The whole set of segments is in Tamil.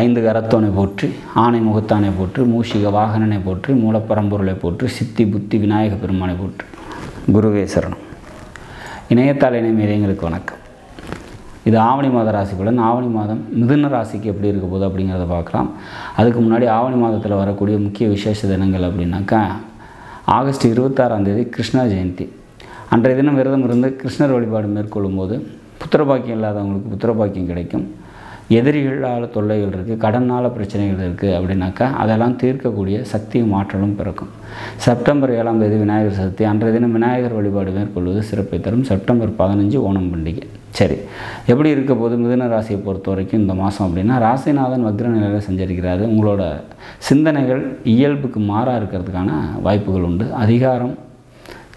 ஐந்து கரத்தோனை போற்றி ஆணை முகத்தானை போற்றி மூஷிக வாகனனை போற்றி மூலப்பரம்பொருளை போற்றி சித்தி புத்தி விநாயக பெருமானை போற்றி. குருவே சரணம். இணையத்தால் இணைமேதைங்களுக்கு வணக்கம். இது ஆவணி மாத ராசிக்குடன் ஆவணி மாதம் மிதுன ராசிக்கு எப்படி இருக்க போகுது அப்படிங்கிறத பார்க்கலாம். அதுக்கு முன்னாடி ஆவணி மாதத்தில் வரக்கூடிய முக்கிய விசேஷ தினங்கள் அப்படின்னாக்கா ஆகஸ்ட் இருபத்தாறாம் தேதி கிருஷ்ண ஜெயந்தி. அன்றைய தினம் விரதம் இருந்து கிருஷ்ணர் வழிபாடு மேற்கொள்ளும் போது புத்திரபாக்கியம் இல்லாதவங்களுக்கு புத்திரபாக்கியம் கிடைக்கும். எதிரிகளால் தொல்லைகள் இருக்குது கடனால் பிரச்சனைகள் இருக்குது அப்படின்னாக்கா அதெல்லாம் தீர்க்கக்கூடிய சக்தியும் ஆற்றலும் பிறக்கும். செப்டம்பர் ஏழாம் தேதி விநாயகர் சதுர்த்தி அன்றைய தினம் விநாயகர் வழிபாடு மேற்கொள்வது சிறப்பை தரும். செப்டம்பர் பதினஞ்சு ஓணம் பண்டிகை. சரி எப்படி இருக்க போது மிதுன ராசியை பொறுத்த வரைக்கும் இந்த மாதம் அப்படின்னா ராசிநாதன் வக்ர நிலையில் செஞ்சிருக்கிறாரு. உங்களோட சிந்தனைகள் இயல்புக்கு மாறாக இருக்கிறதுக்கான வாய்ப்புகள் உண்டு. அதிகாரம்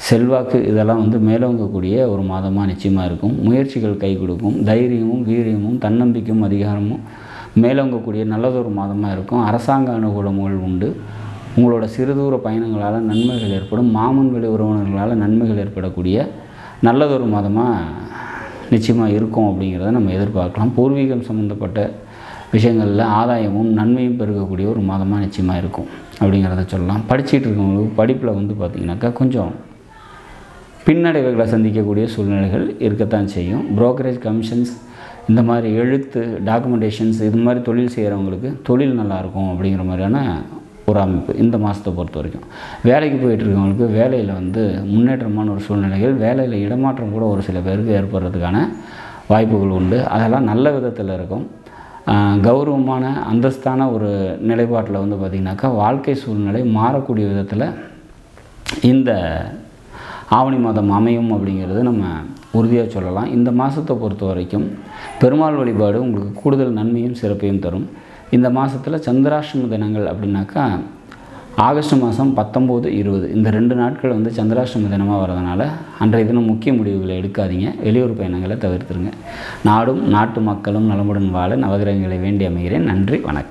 செல்வாக்கு இதெல்லாம் வந்து மேலோங்கக்கூடிய ஒரு மாதமாக நிச்சயமாக இருக்கும். முயற்சிகள் கை கொடுக்கும். தைரியமும் வீரியமும் தன்னம்பிக்கையும் அதிகாரமும் மேலோங்கக்கூடிய நல்லதொரு மாதமாக இருக்கும். அரசாங்க அனுகூலங்கள் உண்டு. உங்களோட சிறுதூர பயணங்களால் நன்மைகள் ஏற்படும். மாமன் வெளி உறவினர்களால் நன்மைகள் ஏற்படக்கூடிய நல்லதொரு மாதமாக நிச்சயமாக இருக்கும் அப்படிங்கிறத நம்ம எதிர்பார்க்கலாம். பூர்வீகம் சம்மந்தப்பட்ட விஷயங்களில் ஆதாயமும் நன்மையும் பெருகக்கூடிய ஒரு மாதமாக நிச்சயமாக இருக்கும் அப்படிங்கிறத சொல்லலாம். படிச்சுட்டு இருக்கவங்களுக்கு படிப்பில் வந்து பார்த்திங்கனாக்கா கொஞ்சம் பின்னடைவுகளை சந்திக்கக்கூடிய சூழ்நிலைகள் இருக்கத்தான் செய்யும். ப்ரோக்கரேஜ் கமிஷன்ஸ் இந்த மாதிரி எழுத்து டாக்குமெண்டேஷன்ஸ் இது மாதிரி தொழில் செய்கிறவங்களுக்கு தொழில் நல்லாயிருக்கும் அப்படிங்கிற மாதிரியான ஒரு அமைப்பு இந்த மாதத்தை பொறுத்த வரைக்கும். வேலைக்கு போயிட்டு இருக்கவங்களுக்கு வேலையில் வந்து முன்னேற்றமான ஒரு சூழ்நிலைகள் வேலையில் இடமாற்றம் கூட ஒரு சில பேருக்கு ஏற்படுறதுக்கான வாய்ப்புகள் உண்டு. அதெல்லாம் நல்ல விதத்தில் இருக்கும். கௌரவமான அந்தஸ்தான ஒரு நிலைப்பாட்டில் வந்து பார்த்திங்கனாக்கா வாழ்க்கை சூழ்நிலை மாறக்கூடிய விதத்தில் இந்த ஆவணி மாதம் அமையும் அப்படிங்கிறது நம்ம உறுதியாக சொல்லலாம். இந்த மாதத்தை பொறுத்த வரைக்கும் பெருமாள் வழிபாடு உங்களுக்கு கூடுதல் நன்மையும் சிறப்பையும் தரும். இந்த மாதத்தில் சந்திராஷ்டம தினங்கள் அப்படின்னாக்கா ஆகஸ்ட் மாதம் பத்தொம்போது இருபது. இந்த ரெண்டு நாட்கள் வந்து சந்திராஷ்டம தினமாக வரதுனால அன்றைய தினம் முக்கிய முடிவுகளை எடுக்காதீங்க. வெளியூர் பயணங்களை தவிர்த்துருங்க. நாடும் நாட்டு மக்களும் நலமுடன் வாழ நவகிரகங்களை வேண்டி அமைகிறேன். நன்றி வணக்கம்.